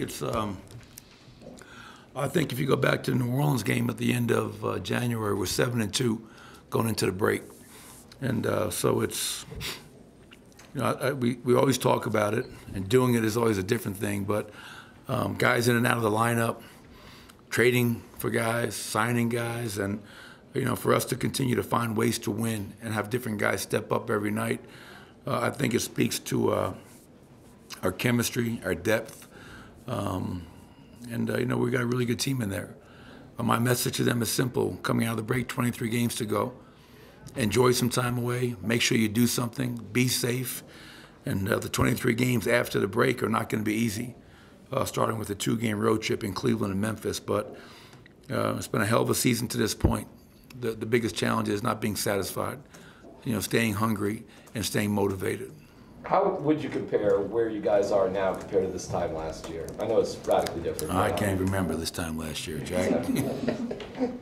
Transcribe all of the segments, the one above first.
It's, um, I think if you go back to the New Orleans game at the end of uh, January, we're seven and two going into the break, and uh, so it's, you know, I, I, we we always talk about it, and doing it is always a different thing. But um, guys in and out of the lineup, trading for guys, signing guys, and you know, for us to continue to find ways to win and have different guys step up every night, uh, I think it speaks to uh, our chemistry, our depth, um, and uh, you know we got a really good team in there. Uh, my message to them is simple: coming out of the break, 23 games to go. Enjoy some time away. Make sure you do something. Be safe. And uh, the 23 games after the break are not going to be easy, uh, starting with a two-game road trip in Cleveland and Memphis. But it's been a hell of a season to this point the, the biggest challenge is not being satisfied, you know, staying hungry and staying motivated. How would you compare where you guys are now compared to this time last year? I know it's radically different. I can't remember this time last year, Jack.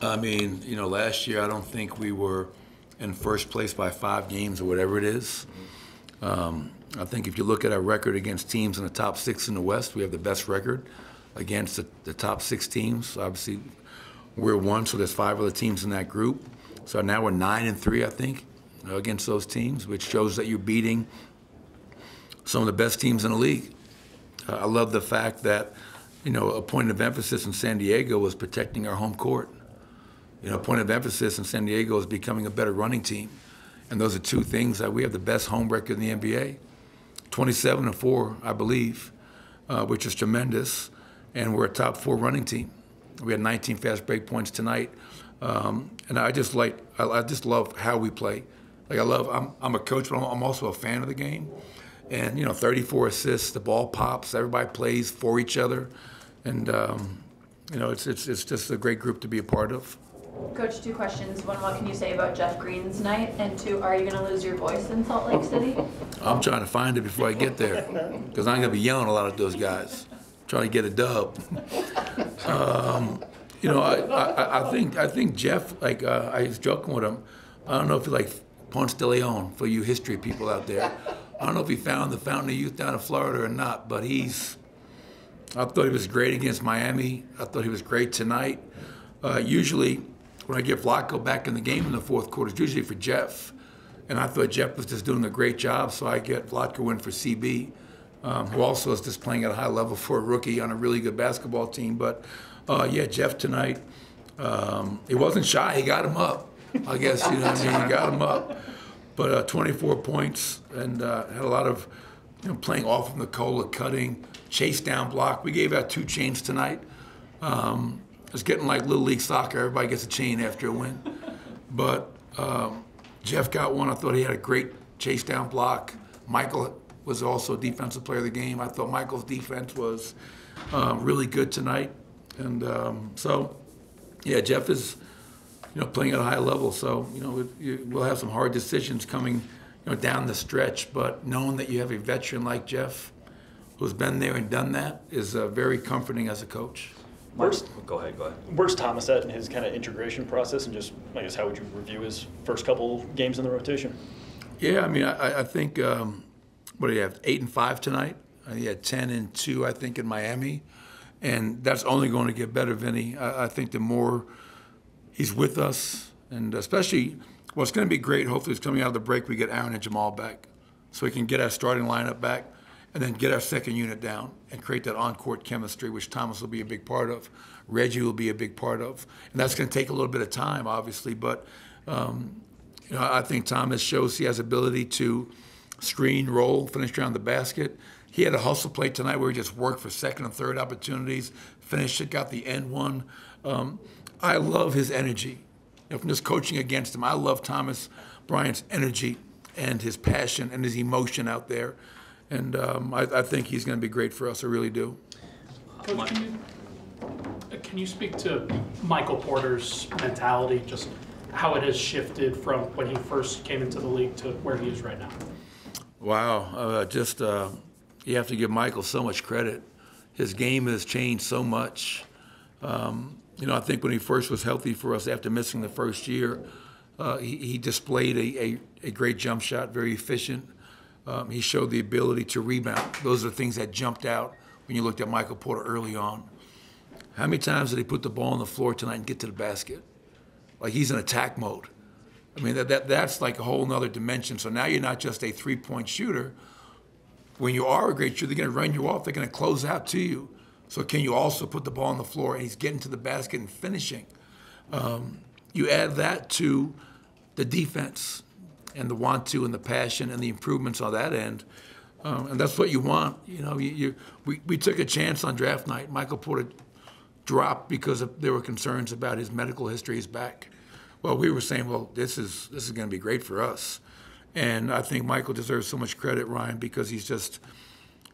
I mean, you know, last year I don't think we were in first place by five games or whatever it is. Um, I think if you look at our record against teams in the top six in the West, we have the best record against the, the top six teams. Obviously, we're one, so there's five other teams in that group. So now we're nine and three, I think, against those teams, which shows that you're beating some of the best teams in the league. I love the fact that, you know, a point of emphasis in San Diego was protecting our home court. You know, a point of emphasis in San Diego is becoming a better running team. And those are two things that we have the best home record in the NBA. 27 and 4, I believe, uh, which is tremendous. And we're a top four running team. We had 19 fast break points tonight, um, and I just like I, I, just love how we play. Like I love I'm, I'm a coach, but I'm also a fan of the game. And you know, 34 assists, the ball pops, everybody plays for each other, and um, you know, it's it's it's just a great group to be a part of. Coach, two questions. One, what can you say about Jeff Green's night? And two, are you going to lose your voice in Salt Lake City? I'm trying to find it before I get there because I'm going to be yelling a lot at those guys trying to get a dub. um, you know, I, I, I, think I think Jeff, like uh, I was joking with him. I don't know if he like Ponce de Leon for you history people out there. I don't know if he found the Fountain of Youth down in Florida or not, but he's. I thought he was great against Miami. I thought he was great tonight. Uh, usually, when I get Vlatko back in the game in the fourth quarter, it's usually for Jeff. And I thought Jeff was just doing a great job, so I get Vlatko in for CB um, who also is just playing at a high level for a rookie on a really good basketball team. But uh, yeah, Jeff tonight, um, he wasn't shy. He got him up. I guess you know what I mean. Got him up. But uh, 24 points and uh, had a lot of you know playing off of Nikola, cutting, chase down block. We gave out two chains tonight. Um, it's getting like little league soccer. Everybody gets a chain after a win. But um, Jeff got one. I thought he had a great chase down block. Michael was also defensive player of the game. I thought Michael's defense was uh, really good tonight, and um, so yeah, Jeff is you know playing at a high level. So you know we'll have some hard decisions coming you know down the stretch, but knowing that you have a veteran like Jeff who's been there and done that is uh, very comforting as a coach. Where's, go ahead, go ahead. Where's Thomas at in his kind of integration process, and just I guess how would you review his first couple games in the rotation? Yeah, I mean, I, I think um, what do you have? Eight and five tonight. Uh, he had ten and two, I think, in Miami, and that's only going to get better, Vinny. I, I think the more he's with us, and especially what's going to be great. Hopefully, it's coming out of the break. We get Aaron and Jamal back, so we can get our starting lineup back, and then get our second unit down and create that on-court chemistry, which Thomas will be a big part of. Reggie will be a big part of, and that's going to take a little bit of time, obviously. But um, you know, I think Thomas shows he has ability to screen, roll, finish around the basket. He had a hustle play tonight where he just worked for second and third opportunities, finished it, got the end one. Um, I love his energy. You know, from just coaching against him, I love Thomas Bryant's energy and his passion and his emotion out there. And um, I, I, think he's going to be great for us. I really do. Coach, can you, can you speak to Michael Porter's mentality, just how it has shifted from when he first came into the league to where he is right now? Wow, uh, just uh, you have to give Michael so much credit. His game has changed so much. Um, you know, I think when he first was healthy for us after missing the first year, uh, he, he, displayed a, a, a, great jump shot, very efficient. Um, he showed the ability to rebound. Those are the things that jumped out when you looked at Michael Porter early on. How many times did he put the ball on the floor tonight and get to the basket? Like he's in attack mode. I mean, that, that that's like a whole nother dimension. So now you're not just a three point shooter. When you are a great shooter, they're going to run you off. They're going to close out to you. So can you also put the ball on the floor and he's getting to the basket and finishing? Um, you add that to the defense and the want to and the passion and the improvements on that end. Um, and that's what you want. You know, you, you, we, we took a chance on draft night. Michael Porter dropped because of, there were concerns about his medical history, his back. Well, we were saying, well, this is this is going to be great for us, and I think Michael deserves so much credit, Ryan, because he's just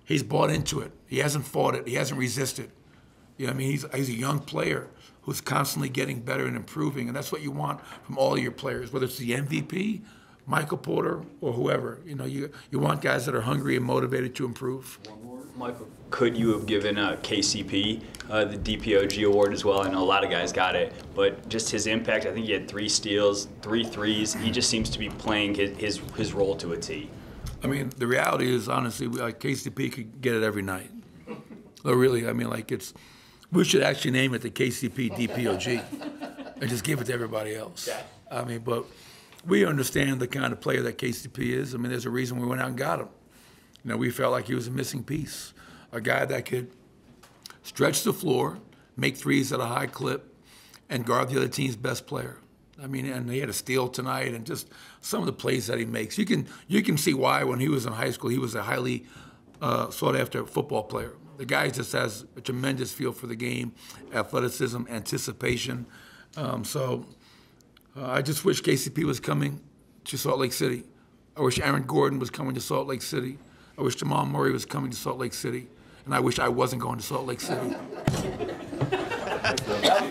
he's bought into it. He hasn't fought it. He hasn't resisted. You know, I mean, he's he's a young player who's constantly getting better and improving, and that's what you want from all your players, whether it's the MVP, Michael Porter, or whoever. You know, you you want guys that are hungry and motivated to improve. Michael, could you have given uh, KCP uh, the DPOG award as well? I know a lot of guys got it, but just his impact. I think he had three steals, three threes. He just seems to be playing his his, his role to a T. I mean, the reality is, honestly, we- like KCP could get it every night. No, really, I mean, like it's, we should actually name it the KCP DPOG and just give it to everybody else. I mean, but we understand the kind of player that KCP is. I mean, there's a reason we went out and got him. You know, we felt like he was a missing piece, a guy that could stretch the floor, make threes at a high clip, and guard the other team's best player. I mean, and he had a steal tonight, and just some of the plays that he makes. You can you can see why when he was in high school he was a highly uh, sought after football player. The guy just has a tremendous feel for the game, athleticism, anticipation. Um, so uh, I just wish KCP was coming to Salt Lake City. I wish Aaron Gordon was coming to Salt Lake City. I wish Jamal Murray was coming to Salt Lake City. And I wish I wasn't going to Salt Lake City.